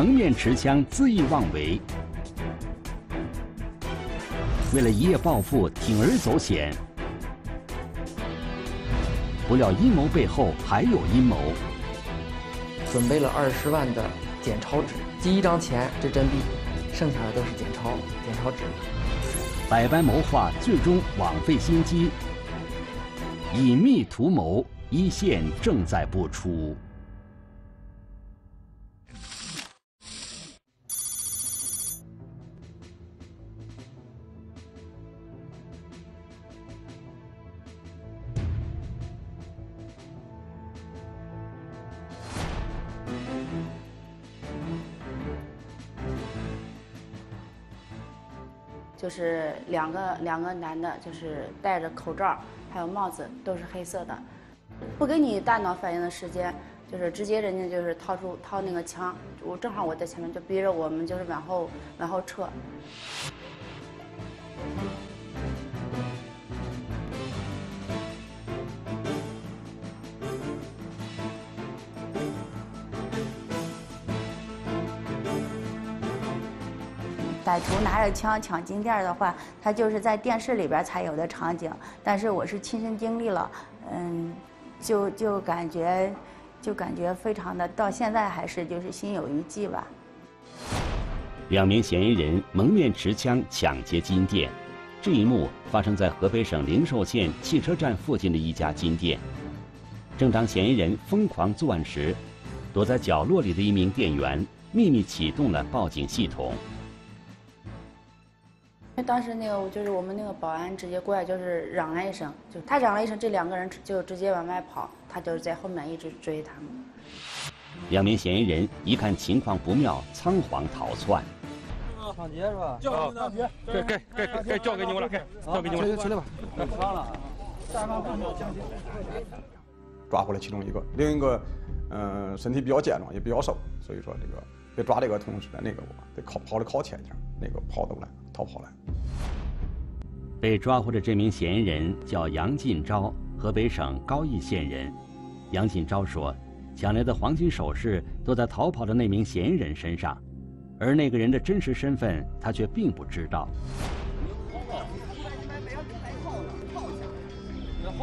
蒙面持枪恣意妄为，为了一夜暴富铤而走险，不料阴谋背后还有阴谋。准备了二十万的检钞纸，第一张钱是真币，剩下的都是检钞、检钞纸。百般谋划，最终枉费心机。隐秘图谋，一线正在播出。就是两个两个男的，就是戴着口罩，还有帽子，都是黑色的，不给你大脑反应的时间，就是直接人家就是掏出掏那个枪，我正好我在前面，就逼着我们就是往后往后撤。歹徒拿着枪抢金店的话，他就是在电视里边才有的场景，但是我是亲身经历了，嗯，就就感觉，就感觉非常的，到现在还是就是心有余悸吧。两名嫌疑人蒙面持枪抢劫金店，这一幕发生在河北省灵寿县汽车站附近的一家金店。正当嫌疑人疯狂作案时，躲在角落里的一名店员秘密启动了报警系统。当时那个就是我们那个保安直接过来，就是嚷了一声，就他嚷了一声，这两个人就直接往外跑，他就是在后面一直追他们。两名嫌疑人一看情况不妙，仓皇逃窜。抢劫是吧？交给你了，给给给给交给你们了，给交给你们了。出来吧，上了。抓获了其中一个，另一个，嗯，身体比较健壮，也比较瘦，所以说这个被抓这个同时呢，那个得靠跑的靠前一点，那个跑走了，逃跑了。被抓获的这名嫌疑人叫杨进昭，河北省高邑县人。杨进昭说，抢来的黄金首饰都在逃跑的那名嫌疑人身上，而那个人的真实身份他却并不知道。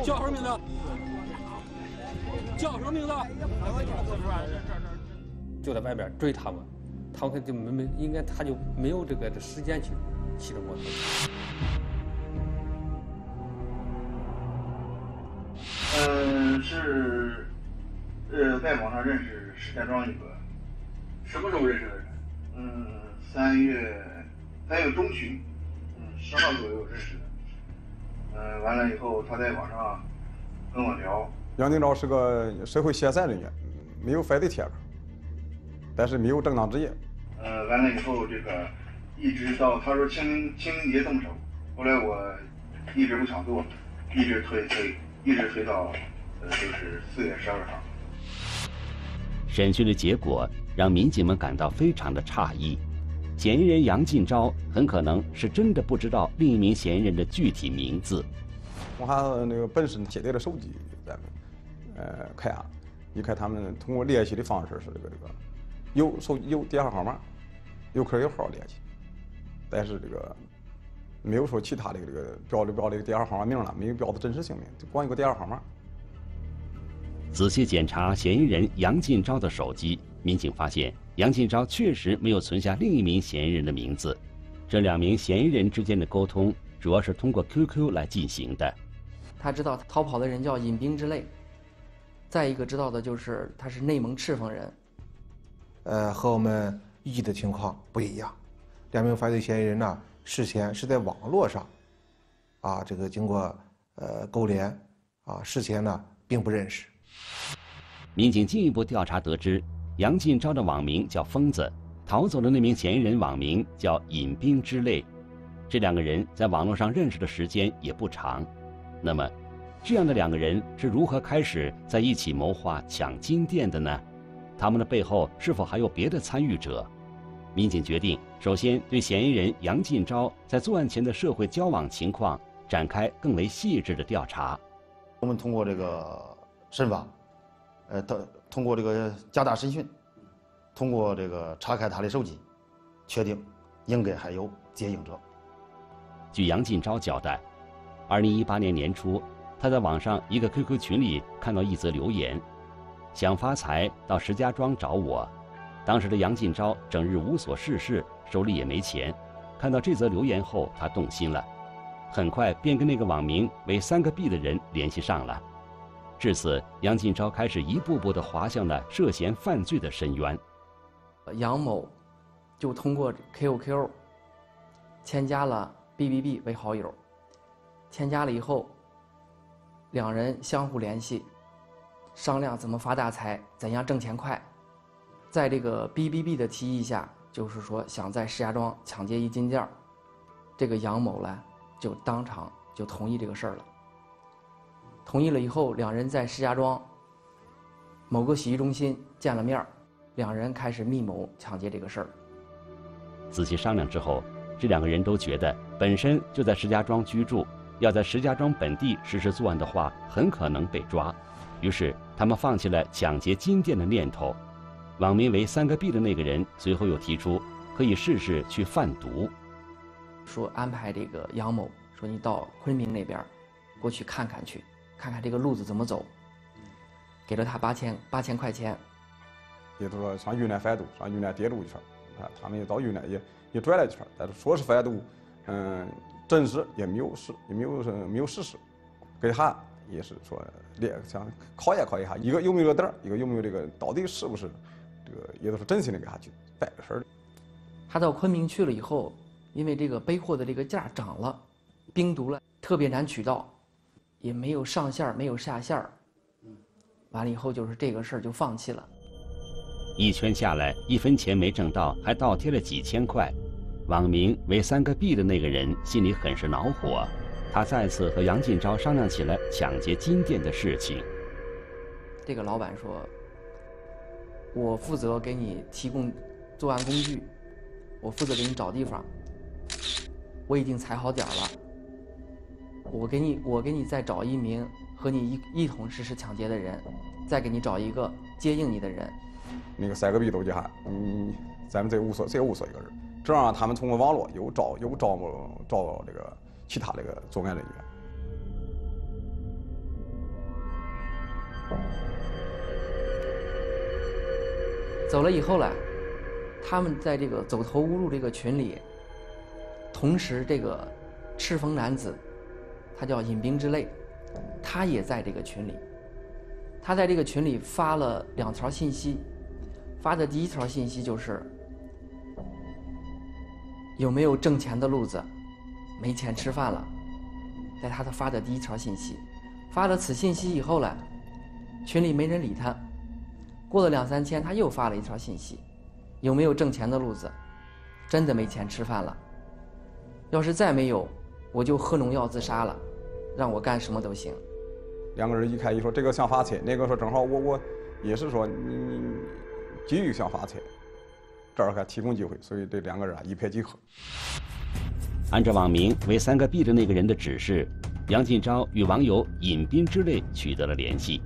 叫什么名字？叫什么名字？就在外面追他们，他们就没没应该他就没有这个时间去骑着摩托。嗯，是，呃，在网上认识石家庄一个。什么时候认识的人？嗯，三月三月中旬，嗯，十号左右认识的。嗯，完了以后他在网上跟我聊。杨定昭是个社会闲散人员，没有非得贴个，但是没有正当职业。呃，完了以后这个一直到他说清明清明节动手，后来我一直不想做，一直推推，一直推到呃就是四月十二号。审讯的结果让民警们感到非常的诧异，嫌疑人杨进昭很可能是真的不知道另一名嫌疑人的具体名字。从他那个本身携带的手机咱们。呃，看啊，一看他们通过联系的方式是这个这个，有手有电话号码，有客有号联系，但是这个没有说其他的这个标的标的电话号码名了，没有标的真实姓名，就光一个电话号码。仔细检查嫌疑人杨进钊的手机，民警发现杨进钊确实没有存下另一名嫌疑人的名字，这两名嫌疑人之间的沟通主要是通过 QQ 来进行的。他知道逃跑的人叫尹兵之类。再一个知道的就是他是内蒙赤峰人，呃，和我们预计的情况不一样。两名犯罪嫌疑人呢，事前是在网络上，啊，这个经过呃勾连，啊，事前呢并不认识。民警进一步调查得知，杨进昭的网名叫疯子，逃走的那名嫌疑人网名叫尹兵之类，这两个人在网络上认识的时间也不长，那么。这样的两个人是如何开始在一起谋划抢金店的呢？他们的背后是否还有别的参与者？民警决定首先对嫌疑人杨进昭在作案前的社会交往情况展开更为细致的调查。我们通过这个审访，呃，通通过这个加大审讯，通过这个查看他的手机，确定应该还有接应者。据杨进昭交代，二零一八年年初，他在网上一个 QQ 群里看到一则留言：“想发财到石家庄找我。”当时的杨进昭整日无所事事，手里也没钱。看到这则留言后，他动心了，很快便跟那个网名为“三个 B” 的人联系上了。至此，杨进昭开始一步步地滑向了涉嫌犯罪的深渊。杨某就通过 QQ 添加了 BBB 为好友，添加了以后，两人相互联系，商量怎么发大财，怎样挣钱快。在这个 BBB 的提议下，就是说想在石家庄抢劫一金店这个杨某呢就当场就同意这个事儿了。同意了以后，两人在石家庄某个洗浴中心见了面两人开始密谋抢劫这个事儿。仔细商量之后，这两个人都觉得本身就在石家庄居住，要在石家庄本地实施作案的话，很可能被抓，于是他们放弃了抢劫金店的念头。网名为“三个币的那个人随后又提出，可以试试去贩毒，说安排这个杨某说你到昆明那边过去看看去，看看这个路子怎么走。给了他八千八千块钱，也就是说上云南贩毒，上云南跌路一圈啊，他们也到云南也也转了一圈但是说是贩毒，嗯，真实也没有实，也没有没有事实，给他也是说连想考验考验一下，一个有没有个胆儿，一个有没有这个到底是不是。这个也都是真心的给他去带个事儿。他到昆明去了以后，因为这个背货的这个价涨了，冰毒了特别难取到，也没有上线儿，没有下线儿。完了以后就是这个事儿就放弃了。一圈下来，一分钱没挣到，还倒贴了几千块。网名为“三个币的那个人心里很是恼火，他再次和杨进昭商量起了抢劫金店的事情。这个老板说。我负责给你提供作案工具，我负责给你找地方。我已经踩好点了，我给你，我给你再找一名和你一一同实施抢劫的人，再给你找一个接应你的人。那个三个 B 都去喊，嗯，咱们再物色，再物色一个人，这样他们通过网络又招又招募招这个其他这个作案人员。走了以后呢，他们在这个走投无路这个群里，同时这个赤峰男子，他叫饮冰之泪，他也在这个群里。他在这个群里发了两条信息，发的第一条信息就是有没有挣钱的路子，没钱吃饭了，在他的发的第一条信息，发了此信息以后呢，群里没人理他。过了两三天，他又发了一条信息：“有没有挣钱的路子？真的没钱吃饭了。要是再没有，我就喝农药自杀了。让我干什么都行。”两个人一看一说这个想发财，那个说正好我我也是说你急于想发财，这儿还提供机会，所以这两个人啊一拍即合。按照网名为“三个币的那个人的指示，杨进昭与网友尹斌之类取得了联系。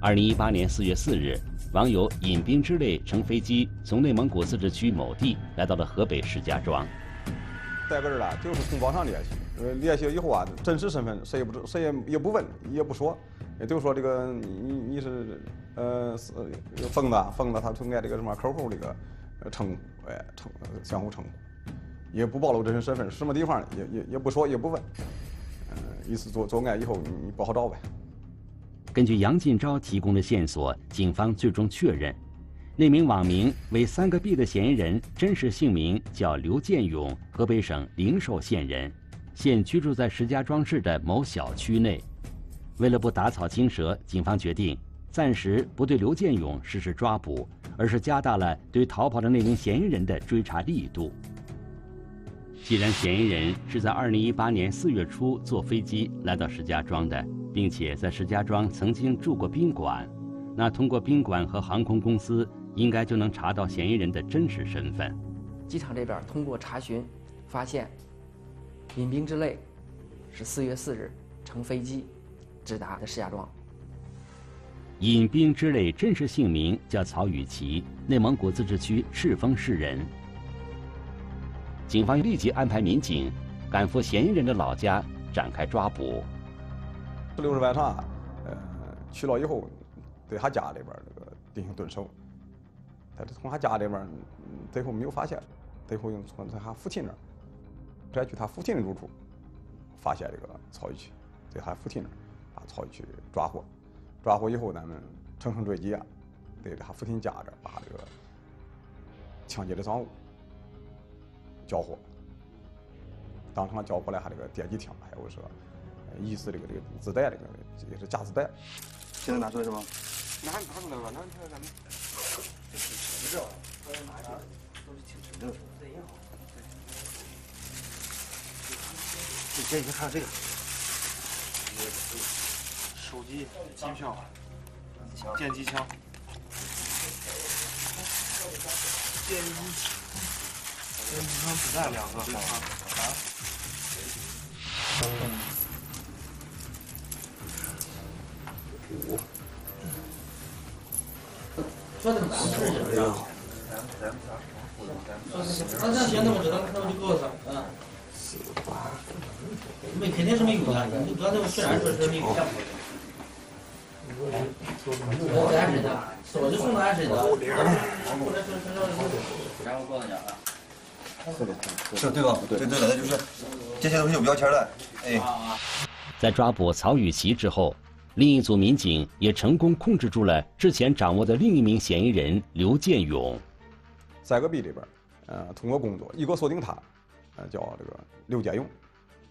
二零一八年四月四日。网友饮冰之泪乘飞机从内蒙古自治区某地来到了河北石家庄。在个儿了，就是从网上联系，呃，联系了以后啊，真实身份谁也不知，谁也也不问，也不说，也就说这个你你是呃是疯子，疯子他存在这个什么客户这个称呼，哎称相互称呼，也不暴露真实身份，什么地方也也也不说也不问，嗯，意思做做案以后你不好找呗。根据杨进昭提供的线索，警方最终确认，那名网名为“三个 B” 的嫌疑人真实姓名叫刘建勇，河北省灵寿县人，现居住在石家庄市的某小区内。为了不打草惊蛇，警方决定暂时不对刘建勇实施抓捕，而是加大了对逃跑的那名嫌疑人的追查力度。既然嫌疑人是在2018年4月初坐飞机来到石家庄的。并且在石家庄曾经住过宾馆，那通过宾馆和航空公司，应该就能查到嫌疑人的真实身份。机场这边通过查询，发现尹冰之泪是四月四日乘飞机直达的石家庄。尹兵之类真实姓名叫曹雨琦，内蒙古自治区赤峰市人。警方立即安排民警赶赴嫌疑人的老家展开抓捕。十六日晚上，呃，去了以后，对他家里边这个进行蹲守。但是从他家里边，最后没有发现，最后又从他父亲那儿，再去他父亲的住处，发现这个曹玉琦，在他父亲那儿把曹玉琦抓获。抓获以后，咱们乘胜追击啊，对他父亲家这把这个抢劫的赃物缴获，当场缴获了他这个电击枪，还有说疑似这个这个子弹，这个也是假子弹。现在拿出来是吗？拿拿出来吧，拿出来咱们。不知道，都是拿着，都是挺纯正的。你先先看这个，手机、机票、电击枪、电击，电击枪子弹两个。啊。说的不是这样。那那行，那我知道，那我就告诉他，啊。没，肯定是没有的。你刚才我虽然说是没有的。我安置的，我就送到安置的。然后告诉你啊。是对吧？对对的，那就是这些东西有标签的，哎。在抓捕曹雨琦之后。另一组民警也成功控制住了之前掌握的另一名嫌疑人刘建勇，在隔壁里边，呃，通过工作，一个锁定他，呃，叫这个刘建勇，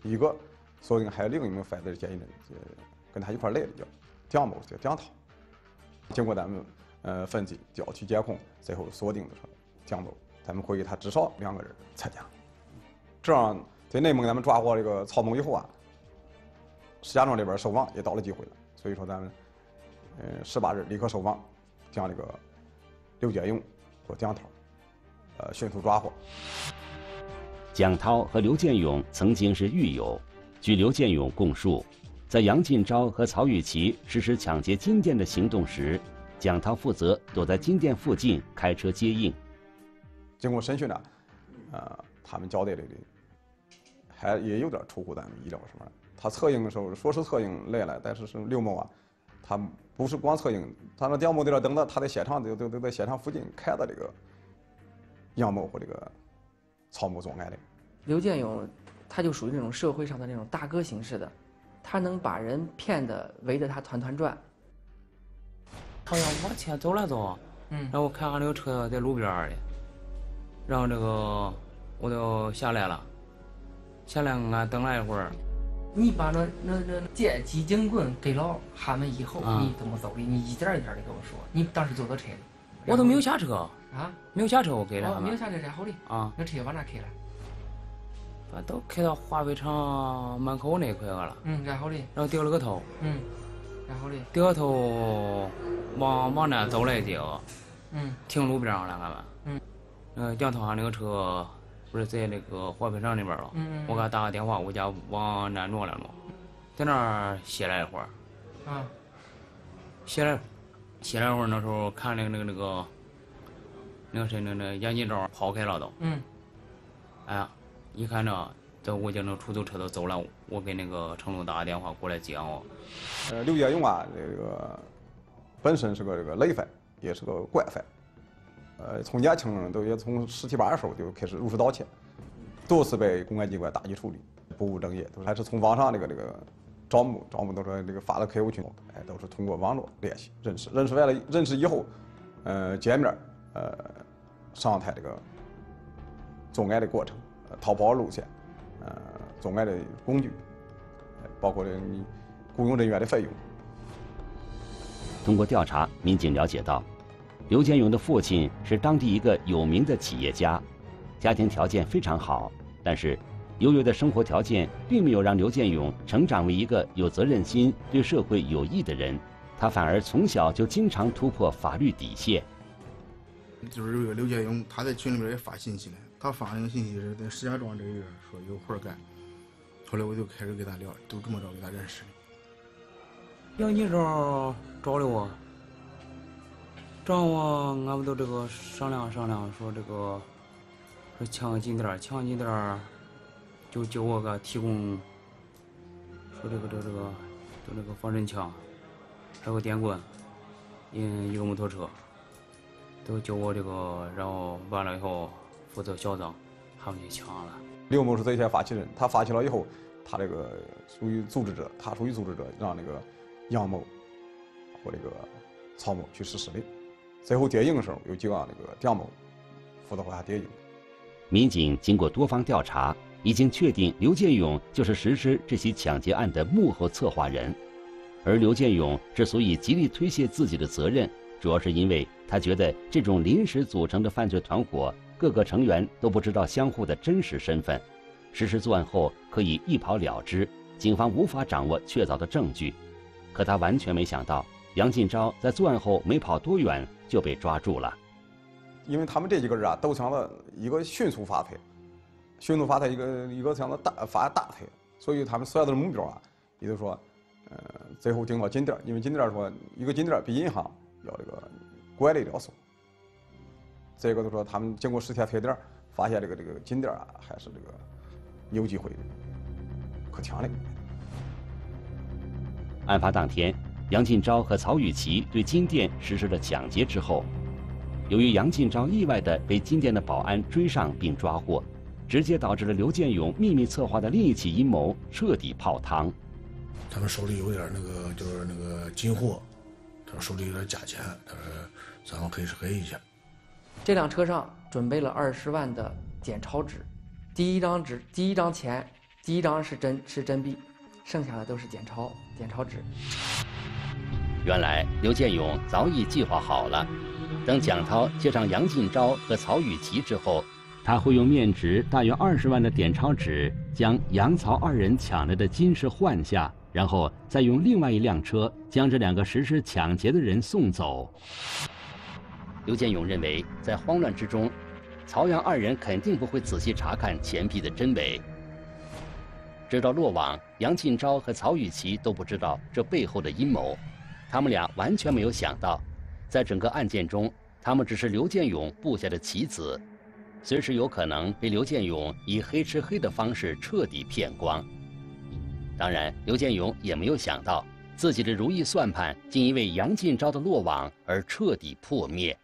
一个锁定还有另一名犯罪嫌疑人，跟他一块来的叫蒋某，叫蒋涛。经过咱们呃分析、调取监控，最后锁定的是蒋某。咱们怀疑他至少两个人参加。这样在内蒙咱们抓获这个曹某以后啊，石家庄这边收网也到了机会了。所以说，咱们，呃，十八日立刻收网，将这个刘建勇和蒋涛，呃，迅速抓获。蒋涛和刘建勇曾经是狱友。据刘建勇供述，在杨进昭和曹雨琦实施抢劫金店的行动时，蒋涛负责躲在金店附近开车接应。经过审讯呢，呃，他们交代的还也有点出乎咱们意料，什么？他策应的时候说是策应来了，但是是刘某啊，他不是光策应，他那蒋某在那等着，他在现场都都都在现场附近看到这个杨某和这个曹某作案的。刘建勇，他就属于那种社会上的那种大哥形式的，他能把人骗的围着他团团转。好像往前走了走，嗯，然后我看俺那个车在路边儿的，然后这个我就下来了，下来俺等了一会儿。你把那那那电击警棍给了他们以后，你怎么走的？你一点一点的跟我说。你当时坐的车我都没有下车啊，没有下车，我给了他们。没有下车，然后的啊，那车往哪开了？把都开到化肥厂门口那块了。嗯，然后的。然后掉了个头。嗯，然后的。掉个头，往往那走了一截。嗯。停路边上了，俺们。嗯。嗯，杨涛他那个车。不是在那个化肥厂那边了，我给他打个电话，我家往南挪了挪，在那儿歇了一会儿，啊，歇了歇了一会儿，那时候看那个那个那个那个谁那那杨金昭跑开了都，嗯，哎呀，一看着这我家那出租车都走了，我给那个成龙打个电话过来接我。呃，刘建勇啊，这个本身是个这个累犯，也是个惯犯。呃，从年轻人都也从十七八的时候就开始入室盗窃，多次被公安机关打击处理，不务正业，都是还是从网上这个这个招募，招募都说这个发了客户群，哎，都是通过网络联系认识，认识完了认识以后，呃，见面，呃，商谈这个作案的过程，逃跑路线，呃，作案的工具，包括这雇佣人员的费用。通过调查，民警了解到。刘建勇的父亲是当地一个有名的企业家，家庭条件非常好。但是，优越的生活条件并没有让刘建勇成长为一个有责任心、对社会有益的人，他反而从小就经常突破法律底线。就是这个刘建勇，他在群里面也发信息了，他发那个信息是在石家庄这人说有活干，后来我就开始跟他聊，就这么着跟他认识的。杨金昭找的我。正我俺们都这个商量商量，说这个说抢个金店抢金店就叫我个提供，说这个这这个，就这个防震枪，还有电棍，嗯，一个摩托车，都叫我这个，然后完了以后负责销赃，他们就抢了。刘某是这些发起人，他发起了以后，他这个属于组织者，他属于组织者，让那个杨某和这个曹某去实施的。最后接应的时候，又就让那个蒋某负责画下接应。民警经过多方调查，已经确定刘建勇就是实施这起抢劫案的幕后策划人。而刘建勇之所以极力推卸自己的责任，主要是因为他觉得这种临时组成的犯罪团伙，各个成员都不知道相互的真实身份，实施作案后可以一跑了之，警方无法掌握确凿的证据。可他完全没想到，杨进昭在作案后没跑多远。就被抓住了，因为他们这几个人啊，都想了一个迅速发财，迅速发财，一个一个想着大发大财，所以他们所有的目标啊，也就是说，呃，最后定到金店，因为金店说一个金店比银行要这个管理要松。再一个就说他们经过十天踩点，发现这个这个金店啊，还是这个有机会可强的。案发当天。杨进昭和曹雨琦对金店实施了抢劫之后，由于杨进昭意外的被金店的保安追上并抓获，直接导致了刘建勇秘密策划的另一起阴谋彻底泡汤。他们手里有点那个就是那个金货，他说手里有点假钱，他说咱们可以是黑一下。这辆车上准备了二十万的检钞纸，第一张纸，第一张钱，第一张是真是真币，剩下的都是检钞检钞纸。原来刘建勇早已计划好了，等蒋涛接上杨进昭和曹雨琦之后，他会用面值大约二十万的点钞纸将杨曹二人抢来的金饰换下，然后再用另外一辆车将这两个实施抢劫的人送走。刘建勇认为，在慌乱之中，曹杨二人肯定不会仔细查看钱币的真伪。直到落网，杨进昭和曹雨琦都不知道这背后的阴谋。他们俩完全没有想到，在整个案件中，他们只是刘建勇布下的棋子，随时有可能被刘建勇以黑吃黑的方式彻底骗光。当然，刘建勇也没有想到，自己的如意算盘竟因为杨进昭的落网而彻底破灭。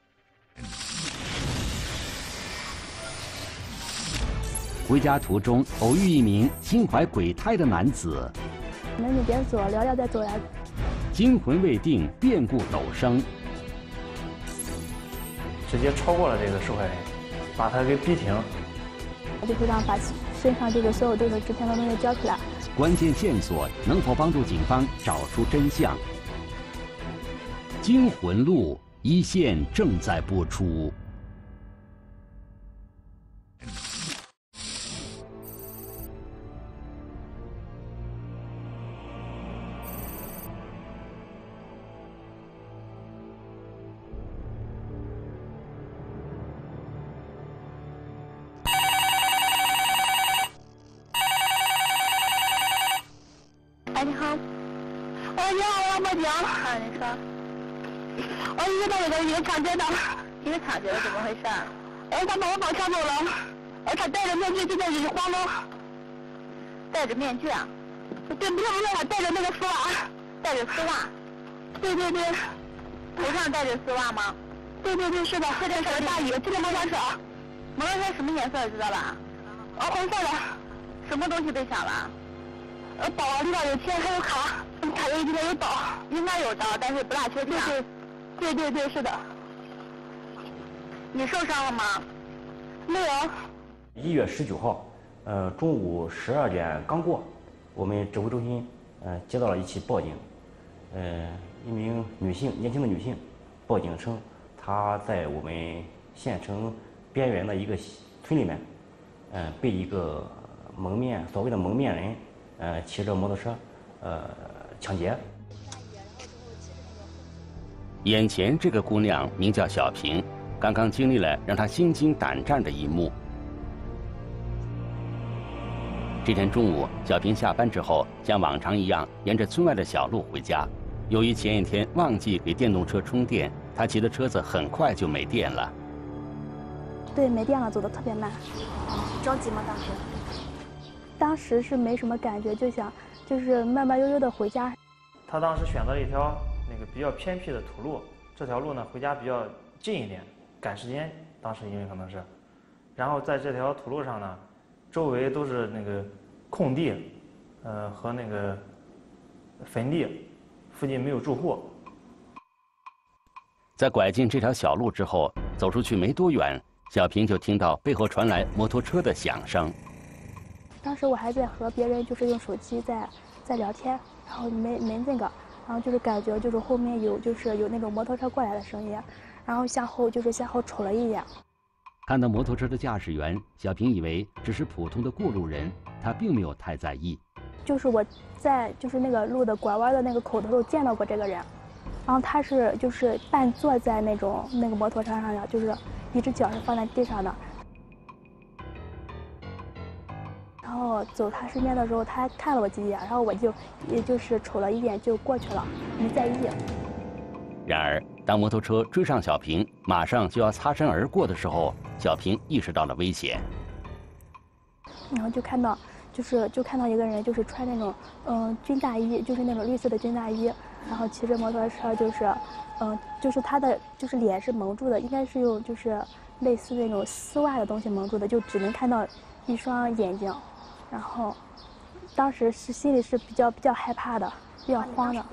回家途中偶遇一名心怀鬼胎的男子，那你别走，聊聊再走呀。惊魂未定，变故陡生，直接超过了这个受害人，把他给逼停，他就会让把身上这个所有这个值钱的东西交出来。关键线索能否帮助警方找出真相？《惊魂录》一线正在播出。抢劫的，一个抢劫的，怎么回事？哎，他把我绑抢走了，哎，他戴着面具，就在人慌了。戴着面具啊？对，不对不对，他戴着那个丝袜，戴着丝袜。对对对，头上戴着丝袜吗？对对对，是的，这件是大衣，这件摩托车，摩托车什么颜色知道吧？哦，红色的。什么东西被抢了？呃，包里边有钱还有卡，卡里边有刀，应该有的，但是不大确定。对对对，是的。你受伤了吗？没有。一月十九号，呃，中午十二点刚过，我们指挥中心呃接到了一起报警，呃，一名女性，年轻的女性，报警称她在我们县城边缘的一个村里面，嗯，被一个蒙面所谓的蒙面人，呃，骑着摩托车，呃，抢劫。眼前这个姑娘名叫小平，刚刚经历了让她心惊胆战的一幕。这天中午，小平下班之后，像往常一样沿着村外的小路回家。由于前一天忘记给电动车充电，他骑的车子很快就没电了。对，没电了，走的特别慢。着急吗？当时？当时是没什么感觉，就想就是慢慢悠悠的回家。他当时选择了一条那个比较偏僻的土路，这条路呢回家比较近一点，赶时间。当时因为可能是，然后在这条土路上呢，周围都是那个空地，呃和那个坟地，附近没有住户。在拐进这条小路之后，走出去没多远，小平就听到背后传来摩托车的响声。当时我还在和别人就是用手机在在聊天，然后没没那个，然后就是感觉就是后面有就是有那种摩托车过来的声音，然后向后就是向后瞅了一眼。看到摩托车的驾驶员，小平以为只是普通的过路人，他并没有太在意。就是我在就是那个路的拐弯的那个口头见到过这个人。然后他是就是半坐在那种那个摩托车上的，就是一只脚是放在地上的。后走他身边的时候，他看了我几眼，然后我就也就是瞅了一眼就过去了，没在意。然而，当摩托车追上小平，马上就要擦身而过的时候，小平意识到了危险。然后就看到，就是就看到一个人，就是穿那种嗯军大衣，就是那种绿色的军大衣。然后骑着摩托车就是，嗯，就是他的就是脸是蒙住的，应该是用就是类似那种丝袜的东西蒙住的，就只能看到一双眼睛。然后当时是心里是比较比较害怕的，比较慌的。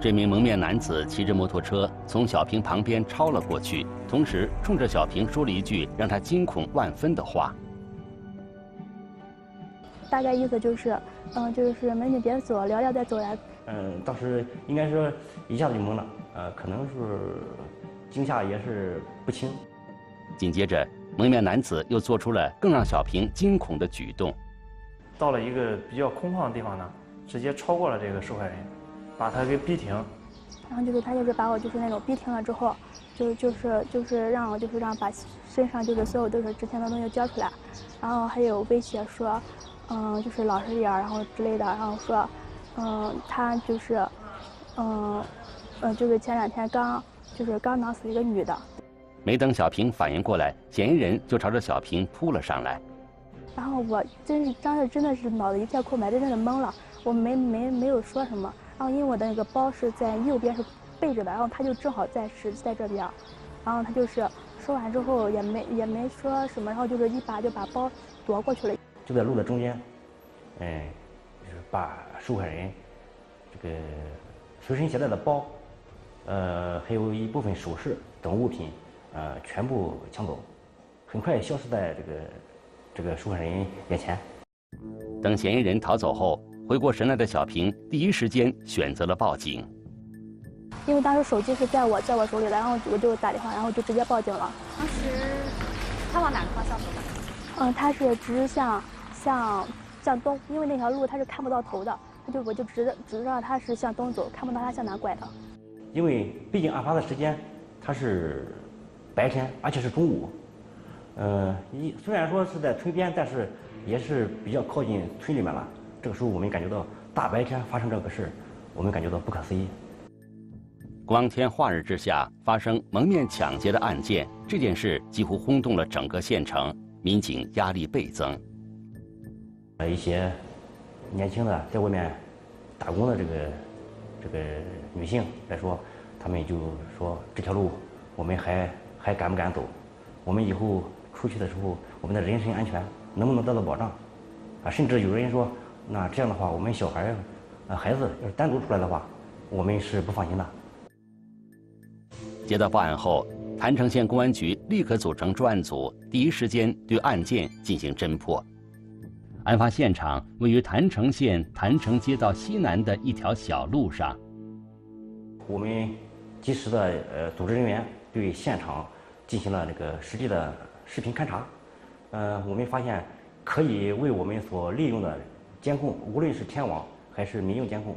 这名蒙面男子骑着摩托车从小平旁边超了过去，同时冲着小平说了一句让他惊恐万分的话。大概意思就是，嗯，就是美女别走，聊聊再走来。嗯，当时应该说一下子就懵了，呃，可能是惊吓也是不轻。紧接着，蒙面男子又做出了更让小平惊恐的举动。到了一个比较空旷的地方呢，直接超过了这个受害人，把他给逼停。然后就是他就是把我就是那种逼停了之后，就就是就是让我就是让把身上就是所有都是值钱的东西交出来，然后还有威胁说，嗯，就是老实点然后之类的，然后说。嗯，他就是，嗯，嗯，就是前两天刚，就是刚囊死一个女的。没等小平反应过来，嫌疑人就朝着小平扑了上来。然后我真是当时真的是脑子一片空白，真的是懵了，我没没没有说什么。然后因为我的那个包是在右边是背着的，然后他就正好在是在这边，然后他就是说完之后也没也没说什么，然后就是一把就把包夺过去了。就在路的中间，哎。把受害人这个随身携带的包，呃，还有一部分首饰等物品，呃，全部抢走，很快消失在这个这个受害人眼前。等嫌疑人逃走后，回过神来的小平第一时间选择了报警。因为当时手机是在我在我手里的，然后我就打电话，然后就直接报警了。当时他往哪个方向走的？嗯，他是直向向。向东，因为那条路他是看不到头的，他就我就直只知道他是向东走，看不到他向哪拐的。因为毕竟案发的时间，他是白天，而且是中午，呃，一虽然说是在村边，但是也是比较靠近村里面了。这个时候我们感觉到大白天发生这个事我们感觉到不可思议。光天化日之下发生蒙面抢劫的案件，这件事几乎轰动了整个县城，民警压力倍增。呃，一些年轻的在外面打工的这个这个女性来说，她们就说这条路我们还还敢不敢走？我们以后出去的时候，我们的人身安全能不能得到保障？啊，甚至有人说，那这样的话，我们小孩呃孩子要是单独出来的话，我们是不放心的。接到报案后，郯城县公安局立刻组成专案组，第一时间对案件进行侦破。案发现场位于郯城县郯城街道西南的一条小路上。我们及时的呃组织人员对现场进行了这个实地的视频勘查，呃，我们发现可以为我们所利用的监控，无论是天网还是民用监控，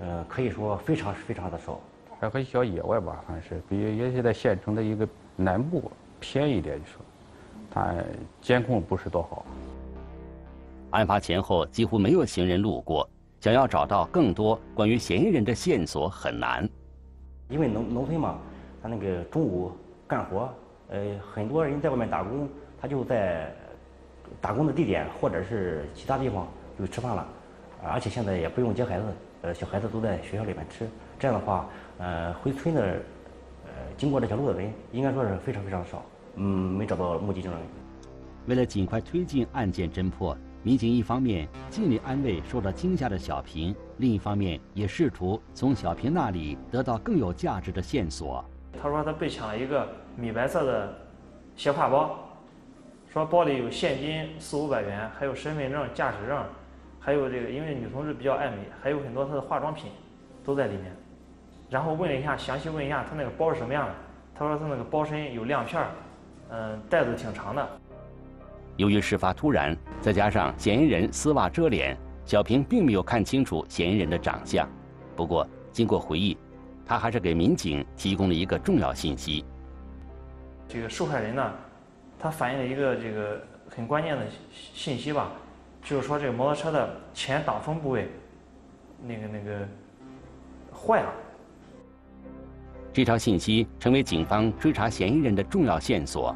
呃，可以说非常非常的少。还很小野外吧，还是比也是在县城的一个南部偏一点，就说它监控不是多好。案发前后几乎没有行人路过，想要找到更多关于嫌疑人的线索很难。因为农农村嘛，他那个中午干活，呃，很多人在外面打工，他就在打工的地点或者是其他地方就吃饭了，而且现在也不用接孩子，呃，小孩子都在学校里面吃。这样的话，呃，回村的，呃，经过这条路的人应该说是非常非常少，嗯，没找到目击证人。为了尽快推进案件侦破，民警一方面尽力安慰受到惊吓的小平，另一方面也试图从小平那里得到更有价值的线索。他说他被抢了一个米白色的斜挎包，说包里有现金四五百元，还有身份证、驾驶证，还有这个因为女同志比较爱美，还有很多她的化妆品都在里面。然后问了一下，详细问一下他那个包是什么样的，他说他那个包身有亮片儿，嗯，带子挺长的。由于事发突然，再加上嫌疑人丝袜遮脸，小平并没有看清楚嫌疑人的长相。不过，经过回忆，他还是给民警提供了一个重要信息。这个受害人呢，他反映了一个这个很关键的信息吧，就是说这个摩托车的前挡风部位，那个那个坏了。这条信息成为警方追查嫌疑人的重要线索。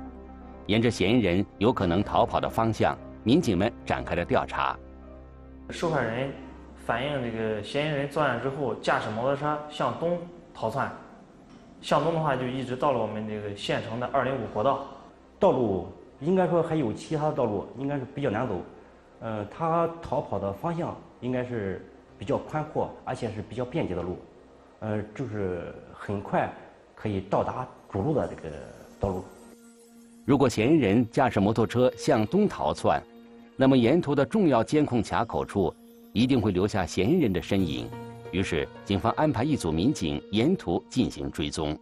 沿着嫌疑人有可能逃跑的方向，民警们展开了调查。受害人反映，这个嫌疑人作案之后驾驶摩托车向东逃窜，向东的话就一直到了我们这个县城的二零五国道。道路应该说还有其他的道路，应该是比较难走。呃，他逃跑的方向应该是比较宽阔，而且是比较便捷的路，呃，就是很快可以到达主路的这个道路。如果嫌疑人驾驶摩托车向东逃窜，那么沿途的重要监控卡口处一定会留下嫌疑人的身影。于是，警方安排一组民警沿途进行追踪。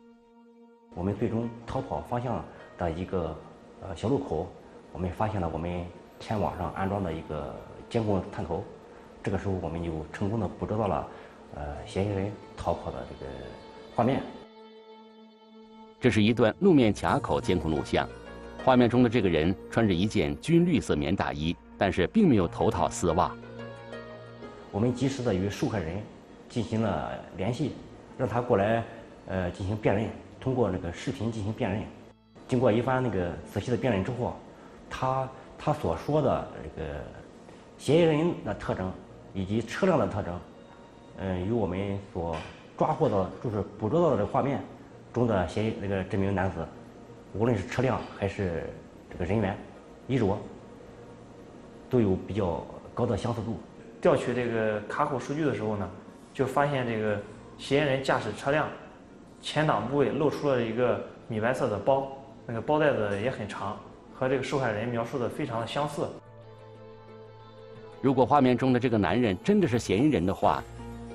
我们最终逃跑方向的一个呃小路口，我们发现了我们天网上安装的一个监控探头。这个时候，我们就成功的捕捉到了呃嫌疑人逃跑的这个画面。这是一段路面卡口监控录像。画面中的这个人穿着一件军绿色棉大衣，但是并没有头套丝袜。我们及时的与受害人进行了联系，让他过来呃进行辨认，通过那个视频进行辨认。经过一番那个仔细的辨认之后，他他所说的这个嫌疑人的特征以及车辆的特征，嗯，与我们所抓获的，就是捕捉到的画面中的嫌疑那个这名男子。无论是车辆还是这个人员衣着，都有比较高的相似度。调取这个卡口数据的时候呢，就发现这个嫌疑人驾驶车辆前挡部位露出了一个米白色的包，那个包带子也很长，和这个受害人描述的非常的相似。如果画面中的这个男人真的是嫌疑人的话，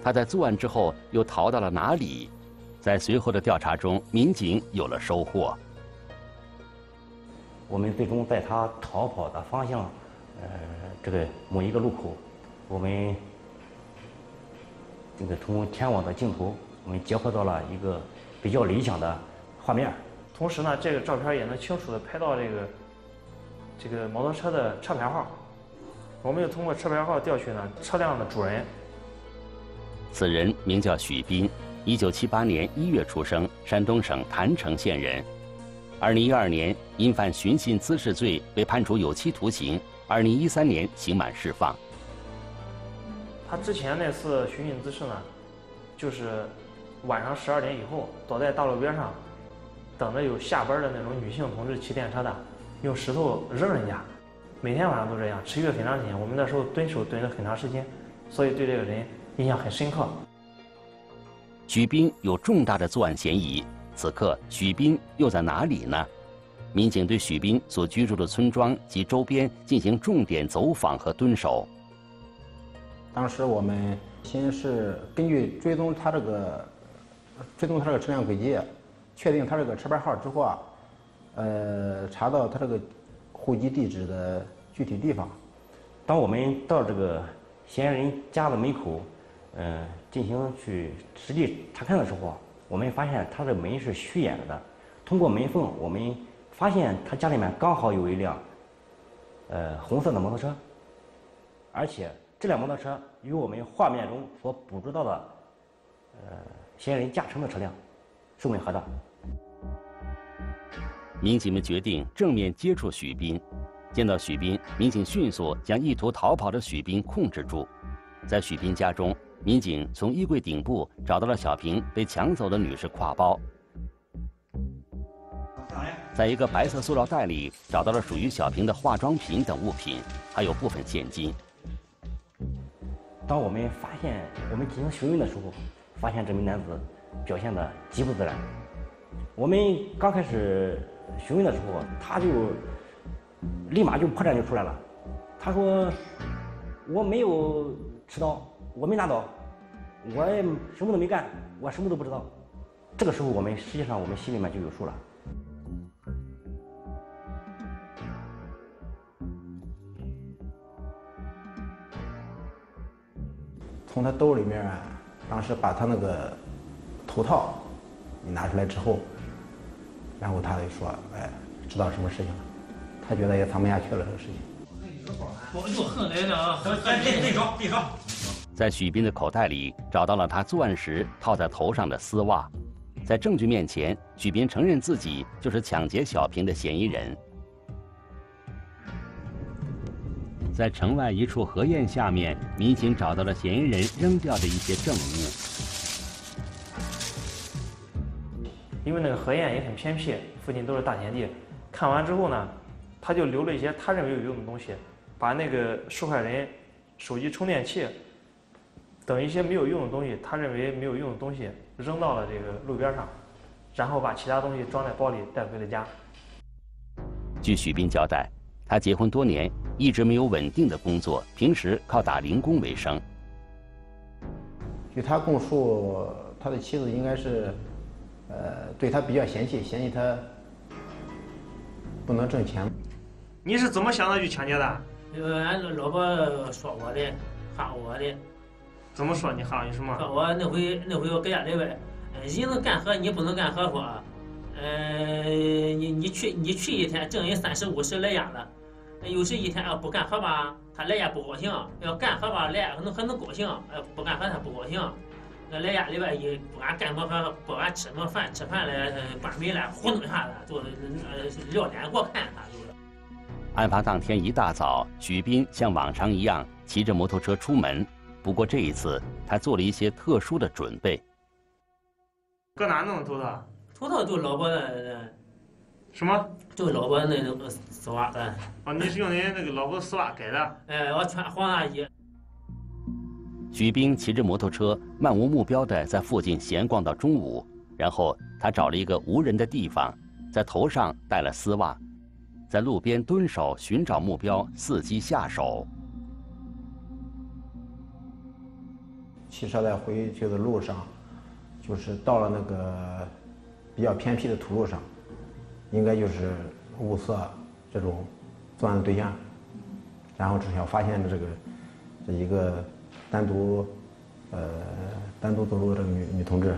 他在作案之后又逃到了哪里？在随后的调查中，民警有了收获。我们最终在他逃跑的方向，呃，这个某一个路口，我们这个从天网的镜头，我们截获到了一个比较理想的画面。同时呢，这个照片也能清楚的拍到这个这个摩托车的车牌号。我们又通过车牌号调取呢车辆的主人。此人名叫许斌，一九七八年一月出生，山东省郯城县人。二零一二年，因犯寻衅滋事罪被判处有期徒刑。二零一三年刑满释放。他之前那次寻衅滋事呢，就是晚上十二点以后，躲在大路边上，等着有下班的那种女性同志骑电车的，用石头扔人家。每天晚上都这样，持续了很长时间。我们那时候蹲守蹲了很长时间，所以对这个人印象很深刻。许斌有重大的作案嫌疑。此刻，许斌又在哪里呢？民警对许斌所居住的村庄及周边进行重点走访和蹲守。当时我们先是根据追踪他这个追踪他这个车辆轨迹，确定他这个车牌号之后啊，呃，查到他这个户籍地址的具体地方。当我们到这个嫌疑人家的门口，嗯，进行去实地查看的时候。我们发现他的门是虚掩着的，通过门缝，我们发现他家里面刚好有一辆，呃，红色的摩托车，而且这辆摩托车与我们画面中所捕捉到的，呃，嫌疑人驾乘的车辆是吻合的。民警们决定正面接触许斌。见到许斌，民警迅速将意图逃跑的许斌控制住。在许斌家中，民警从衣柜顶部找到了小平被抢走的女士挎包，在一个白色塑料袋里找到了属于小平的化妆品等物品，还有部分现金。当我们发现我们进行询问的时候，发现这名男子表现的极不自然。我们刚开始询问的时候，他就立马就破绽就出来了。他说：“我没有持刀，我没拿刀，我也什么都没干，我什么都不知道。”这个时候，我们实际上我们心里面就有数了。从他兜里面啊，当时把他那个头套你拿出来之后，然后他就说：“哎，知道什么事情了？他觉得也藏不下去了这个事情。”我就恨来了啊，恨恨这这手这手。在许斌的口袋里找到了他作案时套在头上的丝袜，在证据面前，许斌承认自己就是抢劫小平的嫌疑人。在城外一处河堰下面，民警找到了嫌疑人扔掉的一些证物。因为那个河堰也很偏僻，附近都是大田地。看完之后呢，他就留了一些他认为有用的东西，把那个受害人手机充电器等一些没有用的东西，他认为没有用的东西扔到了这个路边上，然后把其他东西装在包里带回了家。据许斌交代，他结婚多年。一直没有稳定的工作，平时靠打零工为生。据他供述，他的妻子应该是，呃，对他比较嫌弃，嫌弃他不能挣钱。你是怎么想到去抢劫的？呃，俺老婆说我的，吓我的。怎么说你吓你什么？说我那回那回我搁家里边，人能干活，你不能干活说，呃，你你去你去一天挣人三十五十来样了。有时一天要不干活吧，他来也不高兴；要干活吧，来可能还能高兴。呃，不干活他不高兴。那来家里边一不管干么活，不管吃什么饭，吃饭了关门了糊弄啥的，就呃撂脸给我看他就是。案发当天一大早，许斌像往常一样骑着摩托车出门，不过这一次他做了一些特殊的准备。搁哪弄的头套？头套就老婆的。什么？就老婆那个丝袜子。哦，你是用人那个老婆丝袜改的？哎，我穿黄大衣。许斌骑着摩托车，漫无目标的在附近闲逛到中午，然后他找了一个无人的地方，在头上戴了丝袜，在路边蹲守，寻找目标，伺机下手。骑车在回去的路上，就是到了那个比较偏僻的土路上。应该就是物色这种作案的对象，然后正巧发现了这个这一个单独呃单独走路的这个女女同志。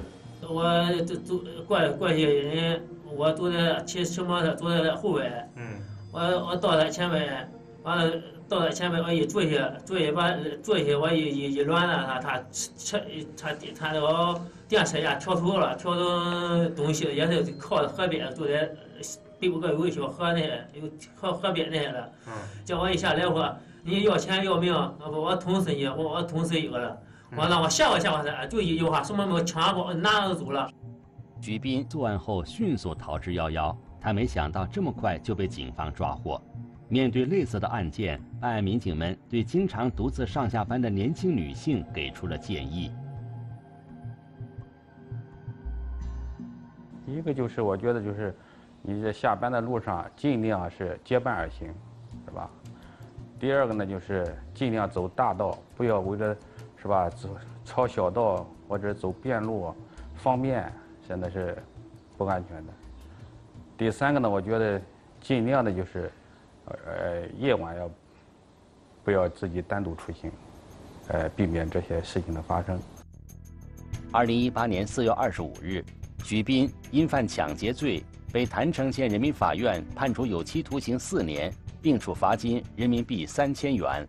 我走走过过去人，我坐在骑骑摩托坐在后边。嗯。我我到他前面，完了到他前面，我一坐下，坐下把坐下，我一一一乱了，他他车他他那个电车呀调头了，调到东西也是靠河边坐在。对不个有个小河那有河河边那些了，叫我一下来我，你要钱要命，不我捅死你，我我捅死一个了。我让我吓唬吓唬他，就一句话，什么没有抢过，拿着走了。徐斌作案后迅速逃之夭夭，他没想到这么快就被警方抓获。面对类似的案件，办案民警们对经常独自上下班的年轻女性给出了建议。一个就是我觉得就是。你在下班的路上尽量是结伴而行，是吧？第二个呢，就是尽量走大道，不要围着，是吧？走抄小道或者走便路，方便现在是不安全的。第三个呢，我觉得尽量的就是，呃，夜晚要不要自己单独出行，呃，避免这些事情的发生。二零一八年四月二十五日，许斌因犯抢劫罪。被郯城县人民法院判处有期徒刑四年，并处罚金人民币三千元。